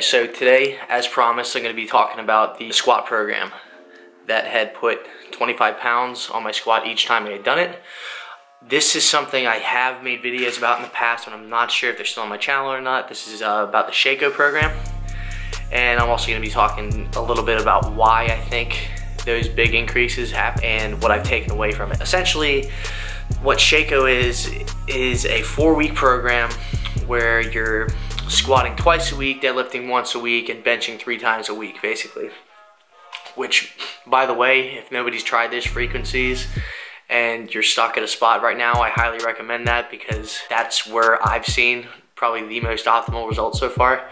so today, as promised, I'm going to be talking about the squat program that had put 25 pounds on my squat each time I had done it. This is something I have made videos about in the past, and I'm not sure if they're still on my channel or not. This is uh, about the Sheiko program. And I'm also going to be talking a little bit about why I think those big increases happen and what I've taken away from it. Essentially, what Sheiko is, is a four-week program where you're squatting twice a week, deadlifting once a week, and benching three times a week, basically. Which, by the way, if nobody's tried this frequencies and you're stuck at a spot right now, I highly recommend that because that's where I've seen probably the most optimal results so far.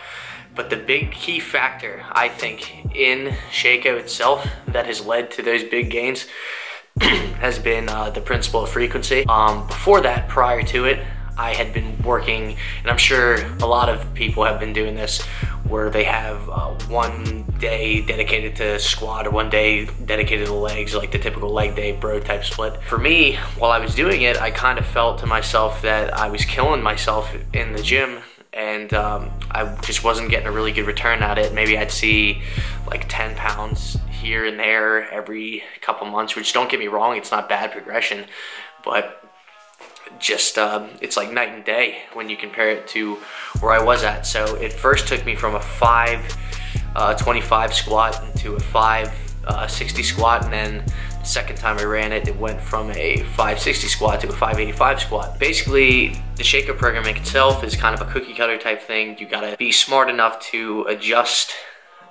But the big key factor, I think, in Sheiko itself that has led to those big gains has been uh, the principle of frequency. Um, before that, prior to it, I had been working, and I'm sure a lot of people have been doing this, where they have uh, one day dedicated to squat or one day dedicated to legs, like the typical leg day bro type split. For me, while I was doing it, I kind of felt to myself that I was killing myself in the gym and um, I just wasn't getting a really good return at it. Maybe I'd see like 10 pounds here and there every couple months, which don't get me wrong, it's not bad progression, but just um, it's like night and day when you compare it to where I was at. So it first took me from a 525 uh, squat into a 560 uh, squat and then the second time I ran it, it went from a 560 squat to a 585 squat. Basically, the Sheiko program itself is kind of a cookie cutter type thing. You gotta be smart enough to adjust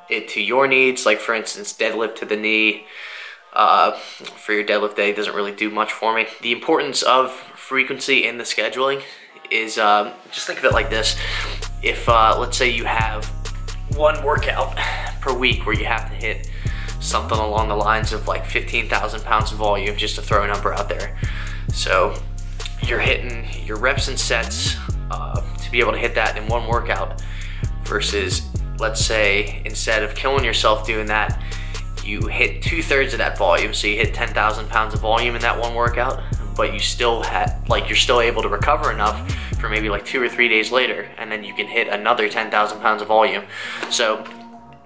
it to your needs. Like for instance, deadlift to the knee, uh, for your deadlift day doesn't really do much for me. The importance of frequency in the scheduling is um, just think of it like this. If uh, let's say you have one workout per week where you have to hit something along the lines of like 15,000 pounds of volume, just to throw a number out there. So you're hitting your reps and sets uh, to be able to hit that in one workout versus let's say instead of killing yourself doing that, you hit two thirds of that volume. So you hit 10,000 pounds of volume in that one workout but you still had like you're still able to recover enough for maybe like two or three days later and then you can hit another 10,000 pounds of volume. So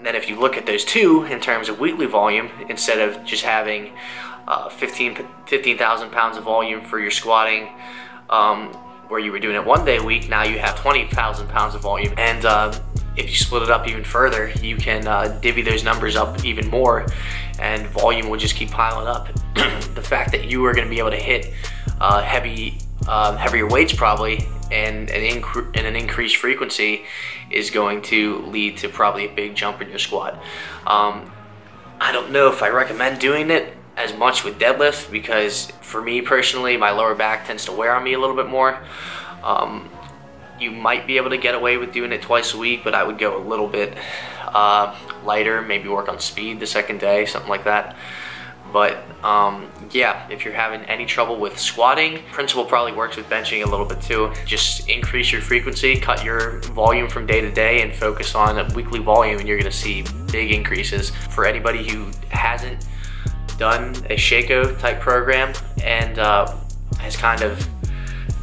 then if you look at those two in terms of weekly volume instead of just having uh, 15 15,000 pounds of volume for your squatting um, where you were doing it one day a week now you have 20,000 pounds of volume. And uh, if you split it up even further you can uh, divvy those numbers up even more and volume will just keep piling up the fact that you are going to be able to hit uh, heavy, uh, heavier weights probably and an, and an increased frequency is going to lead to probably a big jump in your squat. Um, I don't know if I recommend doing it as much with deadlift because for me personally, my lower back tends to wear on me a little bit more. Um, you might be able to get away with doing it twice a week, but I would go a little bit uh, lighter, maybe work on speed the second day, something like that. But um, yeah, if you're having any trouble with squatting, principle probably works with benching a little bit too. Just increase your frequency, cut your volume from day to day and focus on a weekly volume and you're gonna see big increases. For anybody who hasn't done a Sheiko type program and uh, has kind of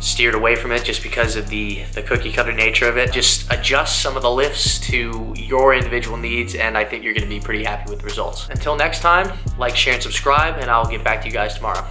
steered away from it just because of the, the cookie cutter nature of it. Just adjust some of the lifts to your individual needs and I think you're gonna be pretty happy with the results. Until next time, like, share, and subscribe and I'll get back to you guys tomorrow.